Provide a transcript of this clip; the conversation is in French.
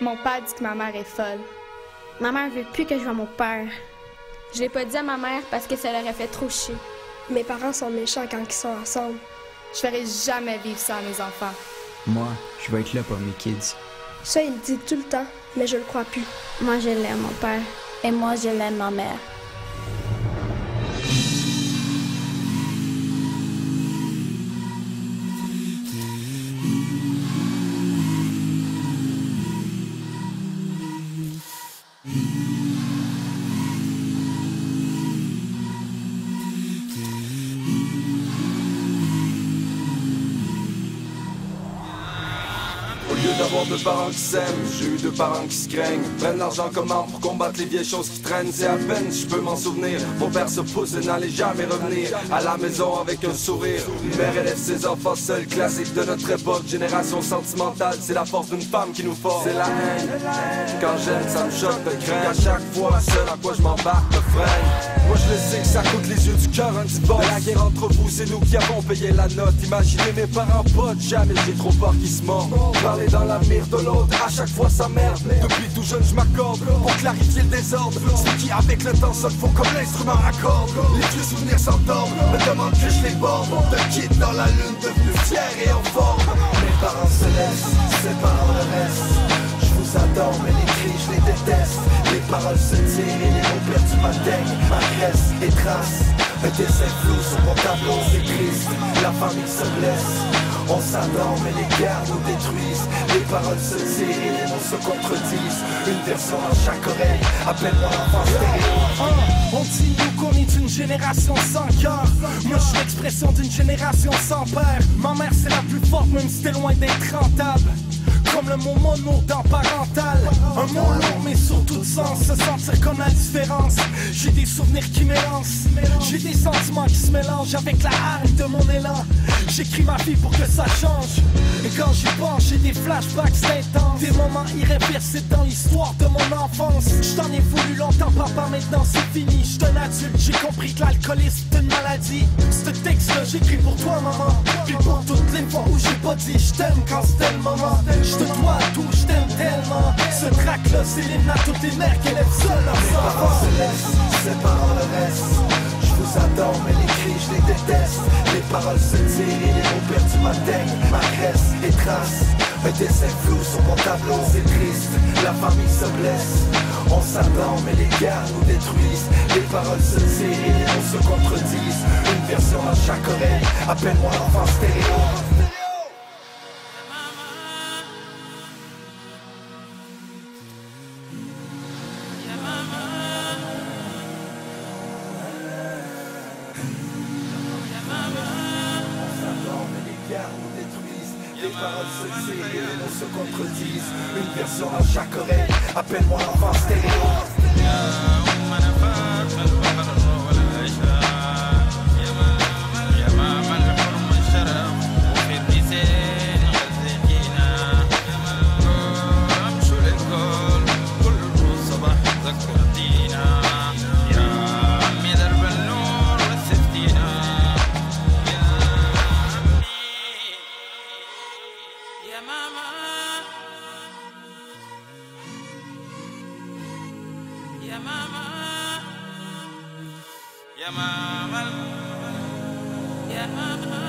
Mon père dit que ma mère est folle. Ma mère veut plus que je vois mon père. Je l'ai pas dit à ma mère parce que ça l'aurait fait trop chier. Mes parents sont méchants quand ils sont ensemble. Je ferai jamais vivre ça à mes enfants. Moi, je vais être là pour mes kids. Ça, il le dit tout le temps, mais je le crois plus. Moi, je l'aime, mon père. Et moi, je l'aime, ma mère. Lieu d'avoir deux parents qui s'aiment, j'ai eu deux parents qui se craignent. Prennent l'argent comme arme pour combattre les vieilles choses qui traînent. C'est à peine je peux m'en souvenir. Mon père se pousse et n'allait jamais revenir. À la maison avec un sourire. Mère élève ses enfants seuls, classique de notre époque. Génération sentimentale, c'est la force d'une femme qui nous force. C'est la haine. Quand j'aime, ça me choque de craindre. À chaque fois, seul à quoi je m'embarque me freine. Moi je le sais que ça coûte les yeux du cœur un divorce. La guerre entre vous, c'est nous qui avons payé la note. Imaginez mes parents potes, jamais j'ai trop peur qu'ils se dans la mire de l'autre, à chaque fois ça merde. Depuis tout jeune, je m'accorde pour clarifier le désordre. Celui qui, avec le temps, sonne faux comme l'instrument accorde. Les vieux souvenirs s'endorment, me demandent que je les borde. De kid dans la lune, devenu fier et en forme. Mes parents se laissent, séparant le vous adore, mais les cris, je les déteste. Les paroles se tirent et les mots perdus m'atteignent. M'agressent et tracent. Un dessin flou sur mon tableau, triste. La famille se blesse. On s'adore, mais les guerres nous détruisent. Les paroles se tirent et les mots se contredisent. Une version dans chaque oreille. Appelle-moi l'enfant stéréo. On dit nous qu'on est une génération sans cœur. Moi je suis l'expression d'une génération sans père. Ma mère c'est la plus forte même si t'es loin d'être rentable. Comme le mot mono dans parental Un mot long mais sens Se sentir comme la différence. J'ai des souvenirs qui m'élancent J'ai des sentiments qui se mélangent Avec la hargne de mon élan. J'écris ma vie pour que ça change. Et quand j'y pense j'ai des flashbacks intenses. Des moments irréversibles dans l'histoire de mon enfance. Je t'en ai voulu longtemps papa maintenant c'est fini. Je un adulte j'ai compris que l'alcoolisme est une maladie. Ce texte j'écris pour toi maman. Puis pour toutes les fois où j'ai pas dit je t'aime quand c'était le moment. Je te dois tout, je t'aime tellement. Ce track là c'est l'hymne à mères qu'elle est seule leurs Mes parents se le reste. Je vous adore, mais les cris, je les déteste. Les paroles se tirent et les mots perdus m'atteignent. M'agressent et tracent. Un dessin flou sur mon tableau, c'est triste. La famille se blesse. On s'adore, mais les guerres nous détruisent. Les paroles se tirent et les se contredisent. Une version dans chaque oreille. Appelle-moi l'enfant stéréo. Paroles se tirent et les mots se contredisent. Une version dans chaque oreille. Appelle-moi l'enfant stéréo. يا ماما يا ماما يا ماما يا ماما